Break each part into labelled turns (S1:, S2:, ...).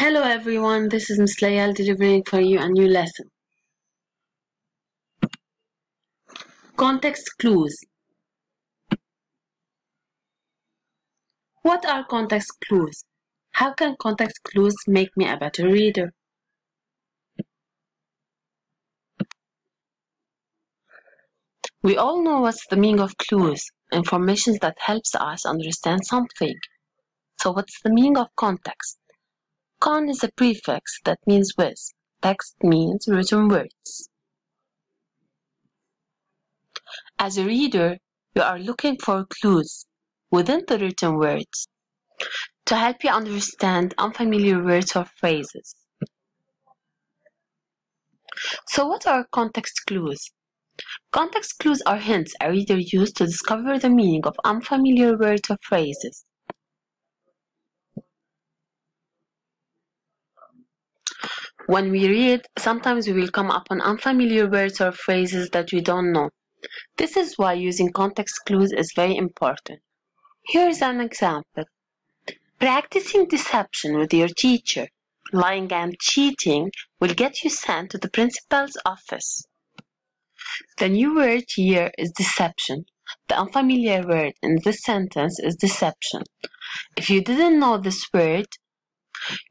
S1: Hello everyone, this is Ms. Layal delivering for you a new lesson. Context clues. What are context clues? How can context clues make me a better reader? We all know what's the meaning of clues, information that helps us understand something. So what's the meaning of context? Con is a prefix that means with. Text means written words. As a reader, you are looking for clues within the written words to help you understand unfamiliar words or phrases. So what are context clues? Context clues are hints a reader uses to discover the meaning of unfamiliar words or phrases. When we read, sometimes we will come upon unfamiliar words or phrases that we don't know. This is why using context clues is very important. Here is an example. Practicing deception with your teacher, lying and cheating will get you sent to the principal's office. The new word here is deception. The unfamiliar word in this sentence is deception. If you didn't know this word,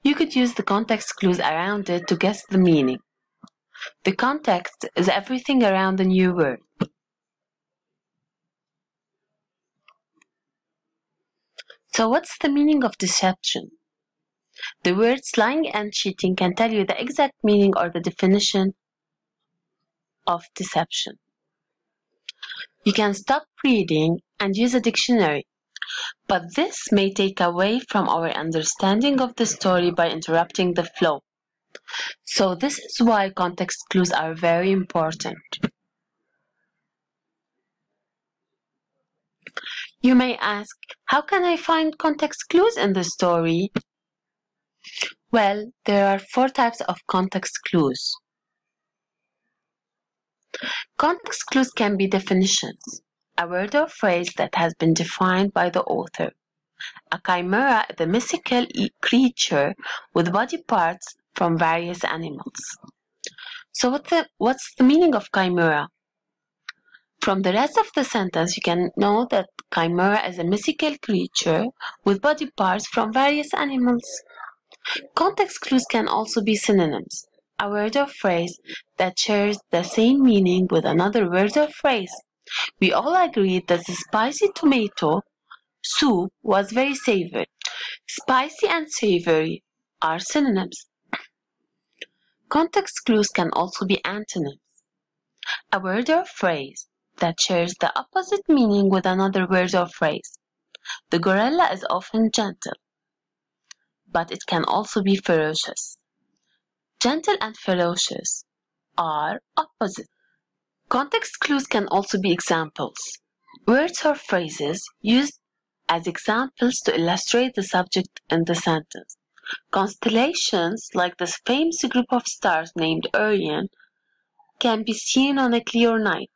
S1: you could use the context clues around it to guess the meaning. The context is everything around the new word. So what's the meaning of deception? The words lying and cheating can tell you the exact meaning or the definition of deception. You can stop reading and use a dictionary but this may take away from our understanding of the story by interrupting the flow. So this is why context clues are very important. You may ask, how can I find context clues in the story? Well, there are four types of context clues. Context clues can be definitions a word or phrase that has been defined by the author. A chimera is a mythical creature with body parts from various animals. So what's the, what's the meaning of chimera? From the rest of the sentence, you can know that chimera is a mythical creature with body parts from various animals. Context clues can also be synonyms, a word or phrase that shares the same meaning with another word or phrase. We all agreed that the spicy tomato soup was very savory. Spicy and savory are synonyms. Context clues can also be antonyms. A word or phrase that shares the opposite meaning with another word or phrase. The gorilla is often gentle, but it can also be ferocious. Gentle and ferocious are opposites. Context clues can also be examples, words or phrases used as examples to illustrate the subject in the sentence. Constellations, like the famous group of stars named Orion, can be seen on a clear night.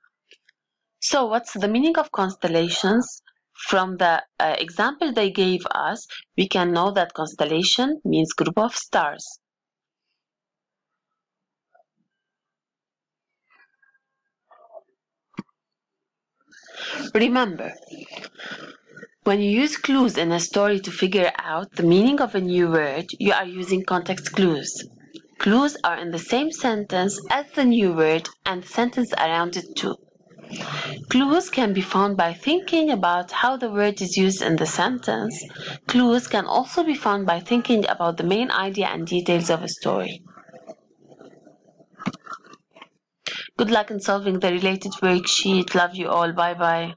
S1: So what's the meaning of constellations? From the uh, example they gave us, we can know that constellation means group of stars. Remember, when you use clues in a story to figure out the meaning of a new word, you are using context clues. Clues are in the same sentence as the new word and the sentence around it too. Clues can be found by thinking about how the word is used in the sentence. Clues can also be found by thinking about the main idea and details of a story. Good luck in solving the related worksheet. Love you all. Bye bye.